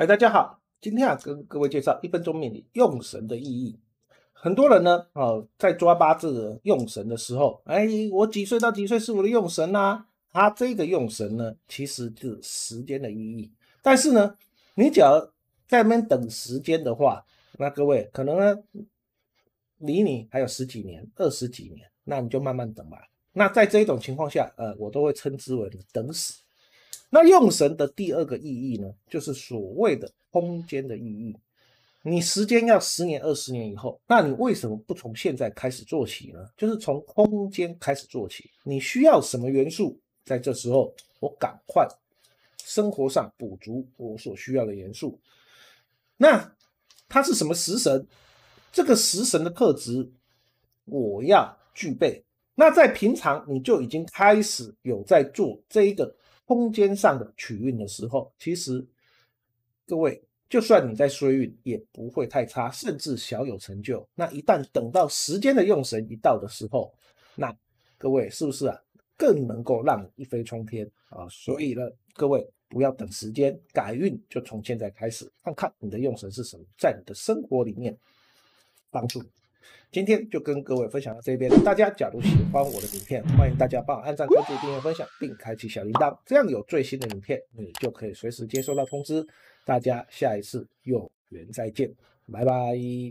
哎，大家好，今天啊跟各位介绍一分钟命理用神的意义。很多人呢，哦，在抓八字用神的时候，哎，我几岁到几岁是我的用神啊？他这个用神呢，其实是时间的意义。但是呢，你只要在那边等时间的话，那各位可能呢，离你还有十几年、二十几年，那你就慢慢等吧。那在这种情况下，呃，我都会称之为等死。那用神的第二个意义呢，就是所谓的空间的意义。你时间要十年、二十年以后，那你为什么不从现在开始做起呢？就是从空间开始做起。你需要什么元素，在这时候我赶快生活上补足我所需要的元素。那它是什么食神？这个食神的特质我要具备。那在平常你就已经开始有在做这一个。空间上的取运的时候，其实各位，就算你在衰运，也不会太差，甚至小有成就。那一旦等到时间的用神一到的时候，那各位是不是啊，更能够让你一飞冲天啊？所以呢，各位不要等时间改运，就从现在开始，看看你的用神是什么，在你的生活里面帮助。今天就跟各位分享到这边，大家假如喜欢我的影片，欢迎大家帮我按赞、关注、订阅、分享，并开启小铃铛，这样有最新的影片，你就可以随时接收到通知。大家下一次有缘再见，拜拜。